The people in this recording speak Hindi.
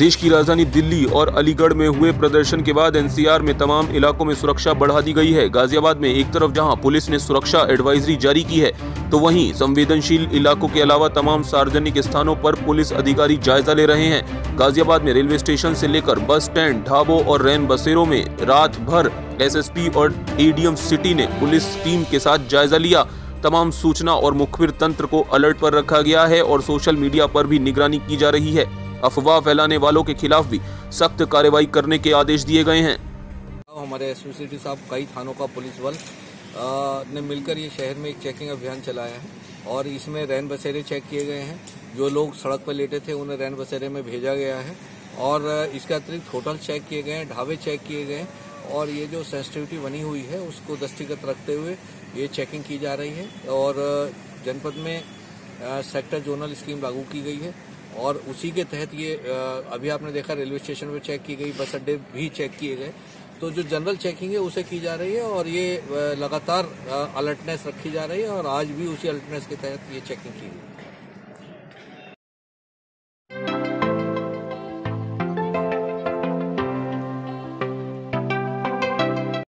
देश की राजधानी दिल्ली और अलीगढ़ में हुए प्रदर्शन के बाद एनसीआर में तमाम इलाकों में सुरक्षा बढ़ा दी गई है। गाजियाबाद में एक तरफ़ जहाँ पुलिस ने सुरक्षा एडवाइजरी जारी की है तो वहीं संवेदनशील इलाकों के अलावा तमाम सार्वजनिक स्थानों पर पुलिस अधिकारी जायजा ले रहे हैं। गाजियाबाद में रेलवे स्टेशन से लेकर बस स्टैंड, ढाबों और रैन बसेरों में रात भर एसएसपी और एडीएम सिटी ने पुलिस टीम के साथ जायजा लिया। तमाम सूचना और मुखबिर तंत्र को अलर्ट पर रखा गया है और सोशल मीडिया पर भी निगरानी की जा रही है। अफवाह फैलाने वालों के खिलाफ भी सख्त कार्रवाई करने के आदेश दिए गए हैं। हमारे एस साहब, कई थानों का पुलिस बल ने मिलकर ये शहर में एक चेकिंग अभियान चलाया है और इसमें रैन बसेरे चेक किए गए हैं। जो लोग सड़क पर लेटे थे, उन्हें रैन बसेरे में भेजा गया है और इसके अतिरिक्त होटल चेक किए गए हैं, ढाबे चेक किए गए हैं और ये जो सेंसिटिविटी बनी हुई है, उसको दृष्टिगत रखते हुए ये चेकिंग की जा रही है और जनपद में सेक्टर जोनल स्कीम लागू की गई है। और उसी के तहत ये अभी आपने देखा रेलवे स्टेशन पर चेक की गई, बस अड्डे भी चेक किए गए। तो जो जनरल चेकिंग है, उसे की जा रही है और ये लगातार अलर्टनेस रखी जा रही है और आज भी उसी अलर्टनेस के तहत ये चेकिंग की गई।